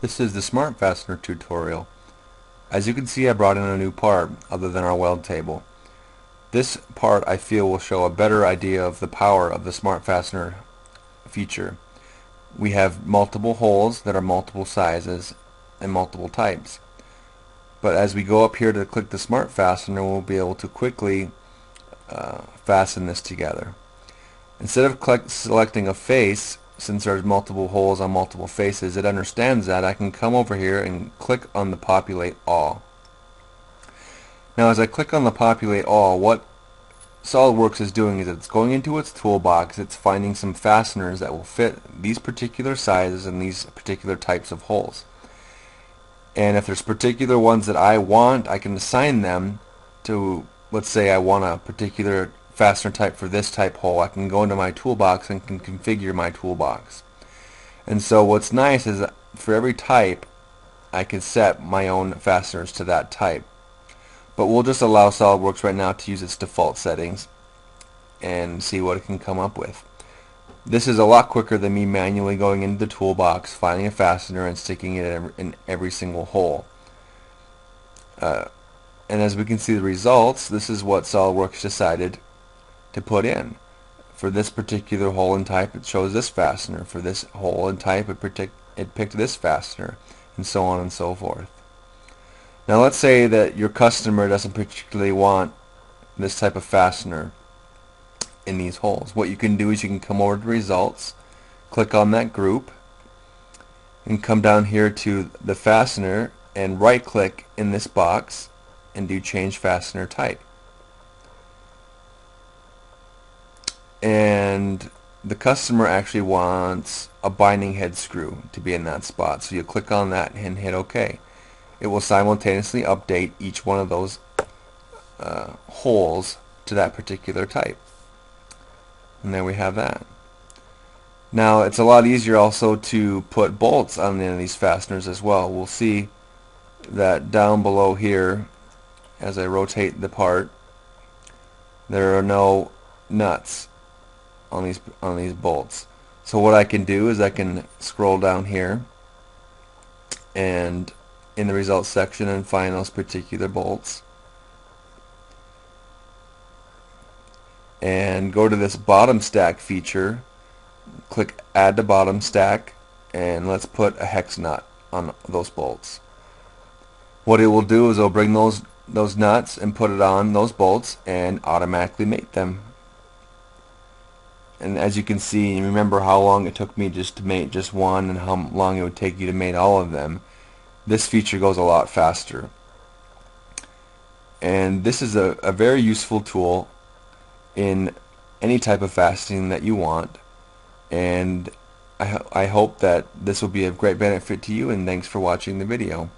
This is the Smart Fastener tutorial. As you can see I brought in a new part other than our weld table. This part I feel will show a better idea of the power of the Smart Fastener feature. We have multiple holes that are multiple sizes and multiple types. But as we go up here to click the Smart Fastener we'll be able to quickly uh, fasten this together. Instead of selecting a face since there's multiple holes on multiple faces, it understands that. I can come over here and click on the populate all. Now as I click on the populate all, what SOLIDWORKS is doing is it's going into its toolbox, it's finding some fasteners that will fit these particular sizes and these particular types of holes. And if there's particular ones that I want, I can assign them to, let's say I want a particular fastener type for this type hole, I can go into my toolbox and can configure my toolbox. And so what's nice is for every type, I can set my own fasteners to that type. But we'll just allow SOLIDWORKS right now to use its default settings and see what it can come up with. This is a lot quicker than me manually going into the toolbox, finding a fastener, and sticking it in every single hole. Uh, and as we can see the results, this is what SOLIDWORKS decided to put in. For this particular hole and type it shows this fastener. For this hole and type it, it picked this fastener and so on and so forth. Now let's say that your customer doesn't particularly want this type of fastener in these holes. What you can do is you can come over to results, click on that group, and come down here to the fastener and right click in this box and do change fastener type. And the customer actually wants a binding head screw to be in that spot. So you click on that and hit OK. It will simultaneously update each one of those uh, holes to that particular type. And there we have that. Now it's a lot easier also to put bolts on the end of these fasteners as well. We'll see that down below here as I rotate the part there are no nuts on these on these bolts. So what I can do is I can scroll down here and in the results section and find those particular bolts. And go to this bottom stack feature click add to bottom stack and let's put a hex nut on those bolts. What it will do is it'll bring those those nuts and put it on those bolts and automatically mate them and as you can see remember how long it took me just to mate just one and how long it would take you to mate all of them this feature goes a lot faster. And this is a, a very useful tool in any type of fasting that you want. And I, I hope that this will be of great benefit to you and thanks for watching the video